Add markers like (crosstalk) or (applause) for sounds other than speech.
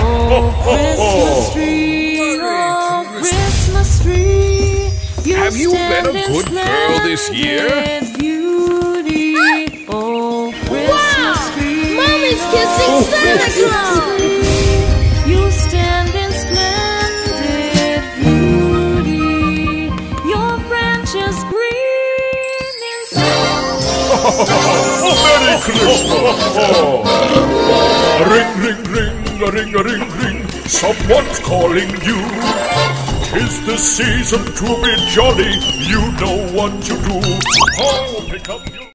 Christmas tree, oh Christmas tree. You Have you been a good girl this year? Beauty, oh Christmas tree. Mommy's kissing oh, Santa Claus. You stand in splendid beauty. Your branches green in (laughs) Merry Christmas! (laughs) Ring, ring, ring, ring. Someone's calling you. Tis the season to be jolly. You know what to do. Oh, pick up your.